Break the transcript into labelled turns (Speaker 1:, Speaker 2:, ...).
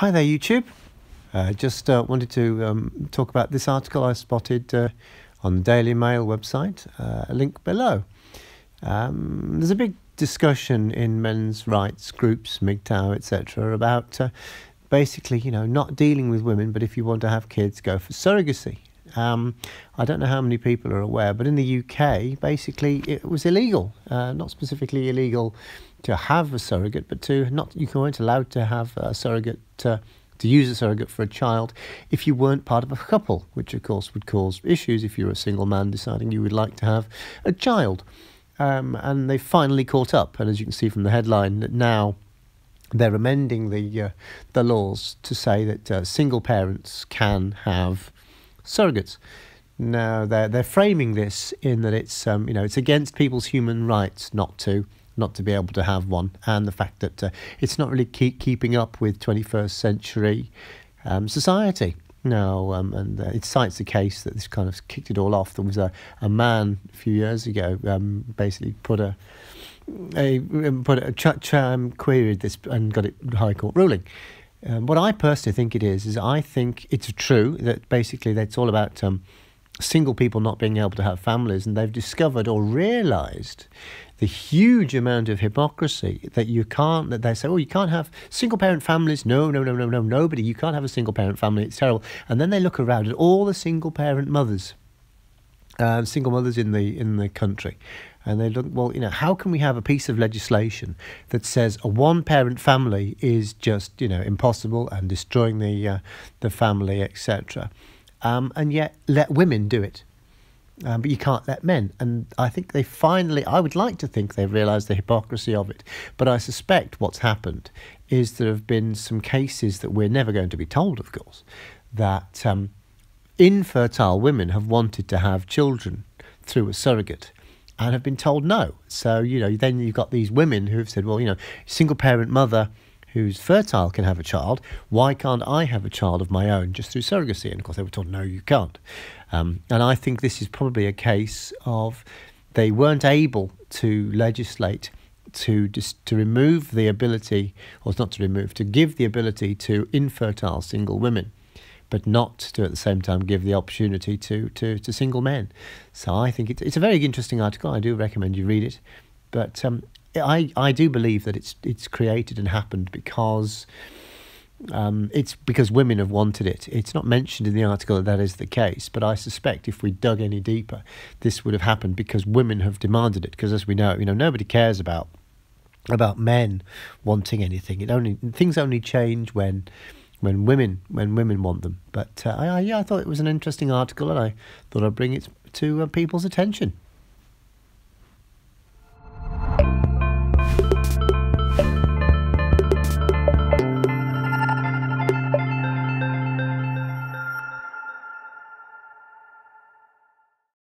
Speaker 1: Hi there, YouTube. Uh, just uh, wanted to um, talk about this article I spotted uh, on the Daily Mail website. Uh, a link below. Um, there's a big discussion in men's rights groups, MGTOW, etc., about uh, basically, you know, not dealing with women, but if you want to have kids, go for surrogacy. Um, I don't know how many people are aware, but in the UK, basically, it was illegal. Uh, not specifically illegal to have a surrogate, but to not you weren't allowed to have a surrogate to, to use a surrogate for a child if you weren't part of a couple, which of course would cause issues if you were a single man deciding you would like to have a child. Um, and they finally caught up, and as you can see from the headline, that now they're amending the uh, the laws to say that uh, single parents can have surrogates. Now they're they're framing this in that it's um, you know it's against people's human rights not to not to be able to have one, and the fact that uh, it's not really keep keeping up with 21st century um, society. No, um, and uh, it cites the case that this kind of kicked it all off. There was a, a man a few years ago um, basically put a a um, put a ch- ch- queried this and got it High Court ruling. Um, what I personally think it is is I think it's true that basically that's all about um, single people not being able to have families, and they've discovered or realised the huge amount of hypocrisy that you can't. That they say, oh, you can't have single parent families. No, no, no, no, no, nobody. You can't have a single parent family. It's terrible. And then they look around at all the single parent mothers, uh, single mothers in the in the country, and they look, well, you know, how can we have a piece of legislation that says a one-parent family is just, you know, impossible and destroying the uh, the family, etc., um, and yet let women do it, um, but you can't let men. And I think they finally, I would like to think they've realised the hypocrisy of it, but I suspect what's happened is there have been some cases that we're never going to be told, of course, that um, infertile women have wanted to have children through a surrogate and have been told no. So, you know, then you've got these women who have said, well, you know, single parent mother who's fertile can have a child. Why can't I have a child of my own just through surrogacy? And of course, they were told, no, you can't. Um, and I think this is probably a case of they weren't able to legislate to to remove the ability, or not to remove, to give the ability to infertile single women but not to at the same time give the opportunity to, to, to single men. So I think it's, it's a very interesting article. I do recommend you read it. But um, I, I do believe that it's, it's created and happened because um, it's because women have wanted it. It's not mentioned in the article that that is the case, but I suspect if we dug any deeper, this would have happened because women have demanded it. Because as we know, you know, nobody cares about about men wanting anything. It only things only change when when women when women want them. But uh, I, yeah, I thought it was an interesting article, and I thought I'd bring it to uh, people's attention.